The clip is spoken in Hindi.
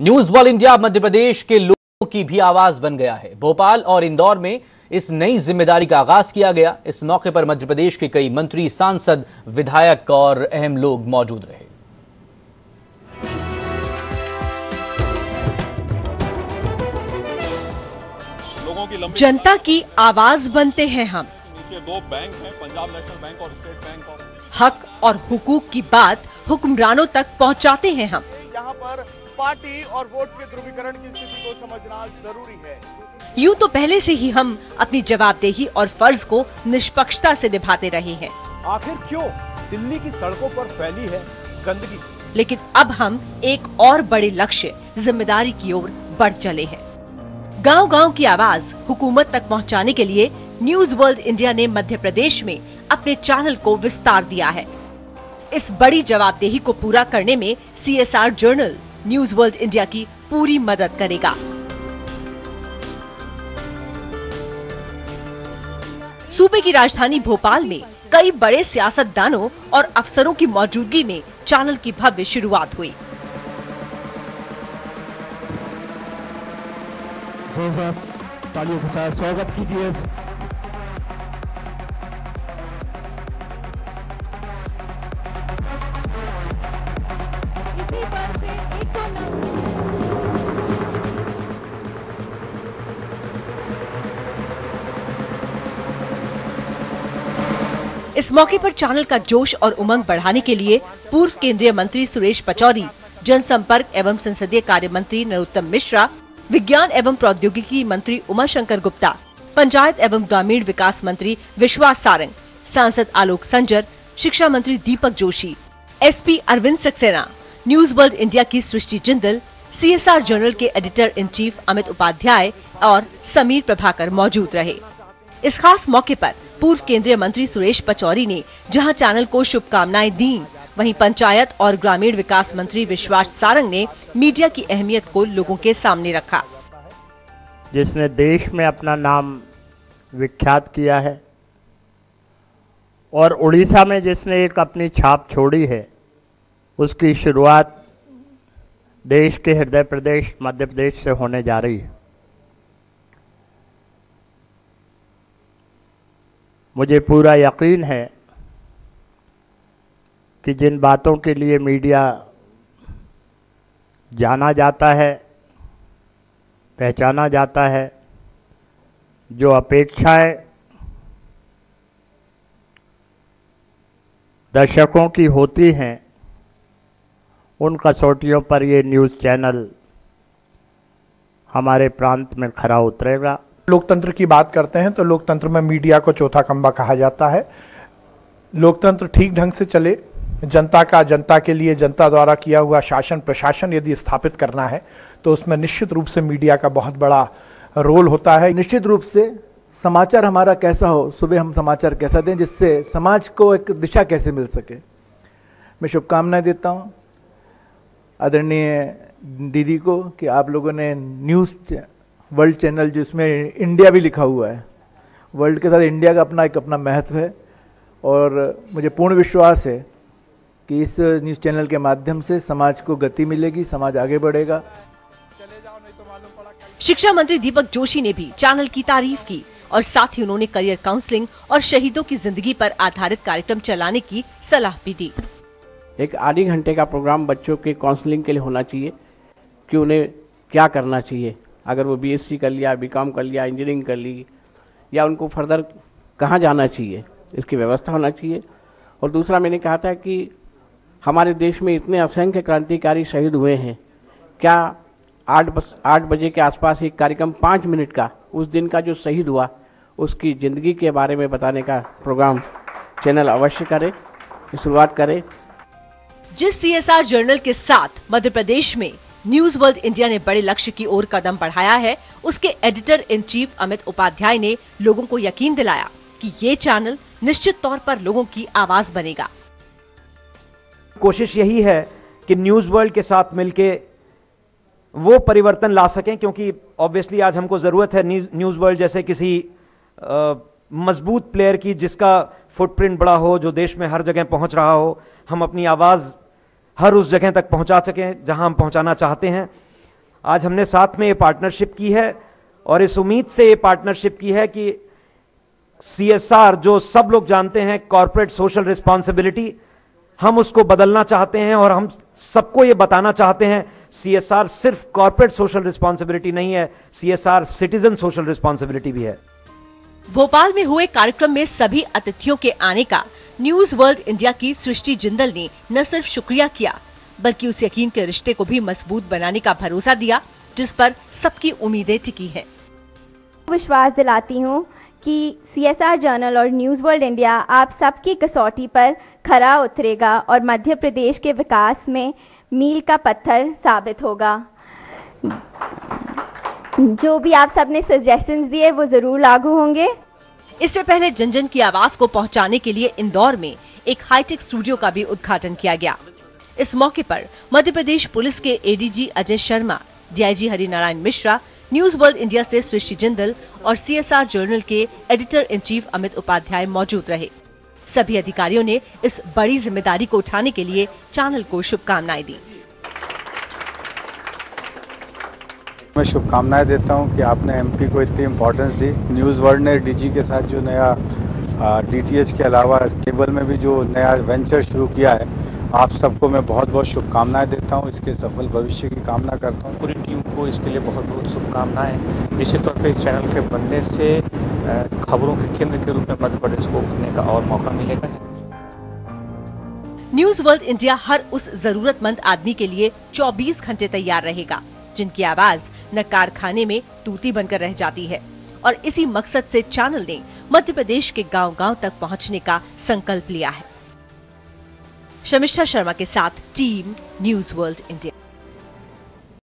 News wall India Madhya Pradesh के लोगों की भी आवाज़ बन गया है। भोपाल और इंदौर में इस नई ज़िम्मेदारी का आगाज़ किया गया। इस मौके पर मध्य प्रदेश के कई मंत्री सांसद विधायक और अहम लोग मौजूद रहे। जनता की आवाज़ बनते हैं हम। दो बैंक हैं पंजाब नेशनल बैंक और स्टेट बैंक हक और हुकूक की बात हुक्मरानों तक पहुंचाते हैं हम। पार्टी और वोट के ध्रुवीकरण की स्थिति को समझना ज़रूरी है। यूँ तो पहले से ही हम अपनी जवाबदेही और फ़र्ज़ को निष्पक्षता से निभाते रहे हैं। आखिर क्यों? दिल्ली की सड़कों पर फैली है गंदगी। लेकिन अब हम एक और बड़े लक्ष्य ज़िम्मेदारी की ओर बढ़ चले हैं। गाँव गाँव की आवाज़ हुकूमत तक पहुँचाने के लिए न्यूज़ वर्ल्ड इंडिया ने मध्य प्रदेश में अपने चैनल को विस्तार दिया है। इस बड़ी जवाबदेही को पूरा करने में CSR journal news world India की पूरी मदद करेगा। सूबे की राजधानी भोपाल में कई बड़े सियासतदानों और अफसरों की मौजूदगी में चैनल की भव्य शुरुआत हुई। तालियों के साथ स्वागत कीजिए। इस मौके पर चैनल का जोश और उमंग बढ़ाने के लिए पूर्व केंद्रीय मंत्री सुरेश पचौरी, जनसंपर्क एवं संसदीय कार्य मंत्री नरोत्तम मिश्रा, विज्ञान एवं प्रौद्योगिकी मंत्री उमा शंकर गुप्ता, पंचायत एवं ग्रामीण विकास मंत्री विश्वास सारंग, सांसद आलोक संजर, शिक्षा मंत्री Deepak Joshi, SP Arvind Saxena, news world India की सृष्टि जिंदल, सीएसआर जर्नल के editor in chief Amit Upadhyay और समीर प्रभाकर मौजूद रहे। इस खास मौके पर पूर्व केंद्रीय मंत्री सुरेश पचौरी ने जहाँ चैनल को शुभकामनाएँ दी, वहीं पंचायत और ग्रामीण विकास मंत्री विश्वास सारंग ने मीडिया की अहमियत को लोगों के सामने रखा। जिसने देश में अपना नाम विख्यात किया है और उड़ीसा में जिसने एक अपनी छाप छोड़ी है, उसकी शुरुआत देश के हृदय प्रदेश, मध्य प्रदेश से होने जा रही है। मुझे पूरा यकीन है कि जिन बातों के लिए मीडिया जाना जाता है, पहचाना जाता है, जो अपेक्षाएँ दर्शकों की होती हैं, उन कसौटियों पर ये न्यूज़ चैनल हमारे प्रांत में खरा उतरेगा। लोकतंत्र की बात करते हैं तो लोकतंत्र में मीडिया को चौथा खंबा कहा जाता है। लोकतंत्र ठीक ढंग से चले, जनता का जनता के लिए, जनता द्वारा किया हुआ शासन, प्रशासन यदि स्थापित करना है तो उसमें निश्चित रूप से मीडिया का बहुत बड़ा रोल होता है। निश्चित रूप से समाचार हमारा कैसा हो, सुबह हम समाचार कैसा दें, जिससे समाज को एक दिशा कैसे मिल सके। मैं शुभकामनाएँ देता हूँ। आदरणीय दीदी को कि आप लोगों ने न्यूज़ वर्ल्ड चैनल जिसमें इंडिया भी लिखा हुआ है। वर्ल्ड के साथ इंडिया का अपना एक अपना महत्व है और मुझे पूर्ण विश्वास है कि इस न्यूज़ चैनल के माध्यम से समाज को गति मिलेगी समाज आगे बढ़ेगा। शिक्षा मंत्री दीपक जोशी ने भी चैनल की तारीफ़ की और साथ ही उन्होंने करियर काउंसलिंग और शहीदों की ज़िंदगी पर आधारित कार्यक्रम चलाने की सलाह भी दी। एक आधे घंटे का प्रोग्राम बच्चों के काउंसलिंग के लिए होना चाहिए कि उन्हें क्या करना चाहिए। अगर वो बीएससी कर लिया बीकॉम कर लिया इंजीनियरिंग कर ली, या उनको फर्दर कहाँ जाना चाहिए, इसकी व्यवस्था होना चाहिए। और दूसरा मैंने कहा था कि हमारे देश में इतने असंख्य क्रांतिकारी शहीद हुए हैं। क्या आठ बस, आठ बजे के आसपास एक कार्यक्रम पाँच मिनट का, उस दिन का जो शहीद हुआ, उसकी ज़िंदगी के बारे में बताने का प्रोग्राम चैनल अवश्य करे, शुरुआत करे। जिस सीएसआर जर्नल के साथ मध्य प्रदेश में न्यूज़ वर्ल्ड इंडिया ने बड़े लक्ष्य की ओर कदम बढ़ाया है। उसके editor in chief Amit Upadhyay ने लोगों को यकीन दिलाया कि ये चैनल निश्चित तौर पर लोगों की आवाज़ बनेगा। कोशिश यही है कि न्यूज़ वर्ल्ड के साथ मिलके वो परिवर्तन ला सकें, क्योंकि ऑब्वियसली आज हमको ज़रूरत है न्यूज़ वर्ल्ड जैसे किसी मज़बूत प्लेयर की जिसका फुटप्रिंट बड़ा हो, जो देश में हर जगह पहुँच रहा हो। हम अपनी आवाज़ हर उस जगह तक पहुँचा सकें जहाँ हम पहुंचाना चाहते हैं। आज हमने साथ में ये पार्टनरशिप की है और इस उम्मीद से ये पार्टनरशिप की है कि सीएसआर जो सब लोग जानते हैं कॉरपोरेट सोशल रिस्पॉन्सिबिलिटी हम उसको बदलना चाहते हैं और हम सबको ये बताना चाहते हैं सीएसआर सिर्फ़ कॉरपोरेट सोशल रिस्पॉन्सिबिलिटी नहीं है सीएसआर सिटीजन सोशल रिस्पॉन्सिबिलिटी भी है। भोपाल में हुए कार्यक्रम में सभी अतिथियों के आने का न्यूज़ वर्ल्ड इंडिया की सृष्टि जिंदल ने न सिर्फ़ शुक्रिया किया, बल्कि उस यकीन के रिश्ते को भी मज़बूत बनाने का भरोसा दिया, जिस पर सबकी उम्मीदें टिकी हैं। विश्वास दिलाती हूँ कि सीएसआर जर्नल और न्यूज़ वर्ल्ड इंडिया आप सबकी कसौटी पर खरा उतरेगा और मध्य प्रदेश के विकास में मील का पत्थर साबित होगा जो भी आप सबने सजेशंस दिए, वो ज़रूर लागू होंगे इससे पहले जन जन की आवाज़ को पहुँचाने के लिए इंदौर में एक हाईटेक स्टूडियो का भी उद्घाटन किया गया। इस मौके पर मध्य प्रदेश पुलिस के ADG Ajay Sharma DIG Harinarayan Mishra, news world India से सृष्टि जिंदल और सीएसआर जर्नल के editor in chief Amit Upadhyay मौजूद रहे। सभी अधिकारियों ने इस बड़ी ज़िम्मेदारी को उठाने के लिए चैनल को शुभकामनाएँ दी। मैं शुभकामनाएँ देता हूँ कि आपने एमपी को इतनी इम्पोर्टेंस दी। न्यूज़ वर्ल्ड ने डीजी के साथ जो नया डीटीएच के अलावा केबल में भी जो नया वेंचर शुरू किया है आप सबको मैं बहुत बहुत शुभकामनाएँ देता हूँ। इसके सफल भविष्य की कामना करता हूँ। पूरी टीम को इसके लिए बहुत बहुत शुभकामनाएँ। निश्चित तौर पर इस चैनल के बनने से खबरों के केंद्र के रूप में मध्य प्रदेश को उभरने का और मौका मिलेगा। न्यूज़ वर्ल्ड इंडिया हर उस जरूरतमंद आदमी के लिए 24 घंटे तैयार रहेगा जिनकी आवाज़ न कारखाने में तूती बनकर रह जाती है। और इसी मकसद से चैनल ने मध्य प्रदेश के गांव-गांव तक पहुँचने का संकल्प लिया है। शमिष्ठा शर्मा के साथ टीम न्यूज़ वर्ल्ड इंडिया।